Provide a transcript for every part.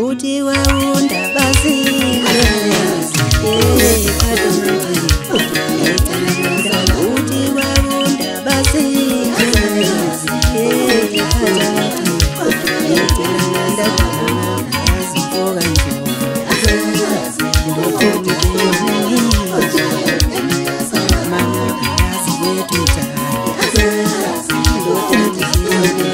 uti waunda basi Thank you.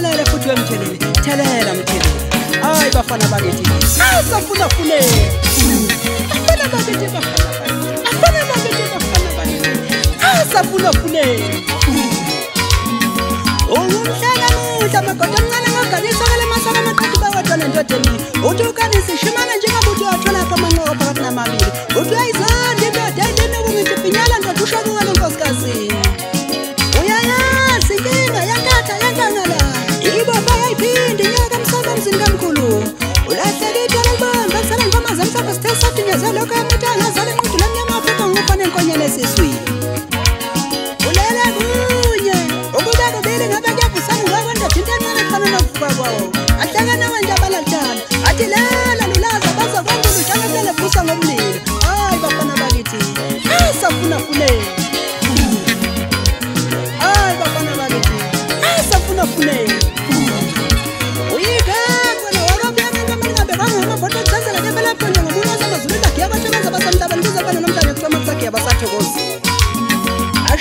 mthelele futhi ke mthelele thelela mthelele hayi bafana bakithi asafunafune asafunafune ungumhlaka muhla magoda omncane ngogalisa kale masana amaqhathi bawadwa nendodeni uthi ukanisishimane njeo esiswini ulele kunye ukuba kubili ngabekuyavusanga ubako ndathi into encane khona nokuva kwawo ahlekene wenjabalatyana athi lela lulaza bazakwenza ulutyana selevusa ngomlilo hayi bafana bakithi esafunafuleni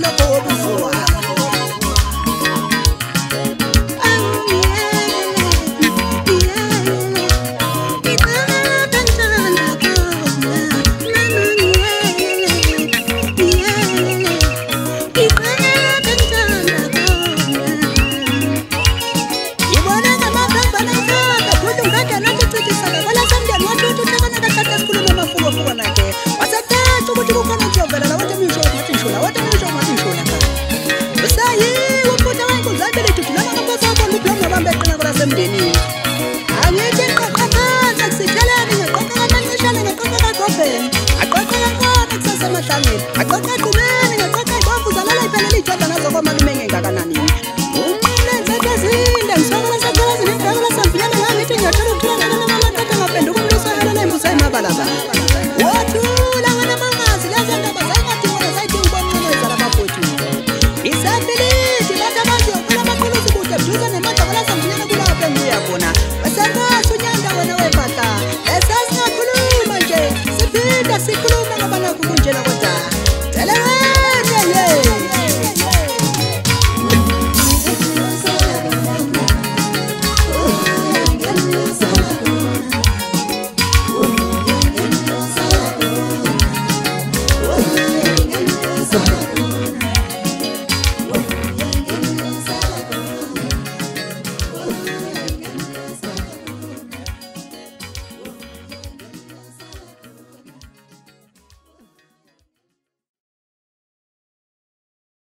quando eu tô zoar. emndenini angithi qoqhamaza kusidlelani ngaqoqakamanqishane ngaqoqakagobheni aqoqhakakona kusasemahlangeni aqoqhaqumeni ngaqoqa igomvu zalala ipelela iyithoda nazokomalimengengakanani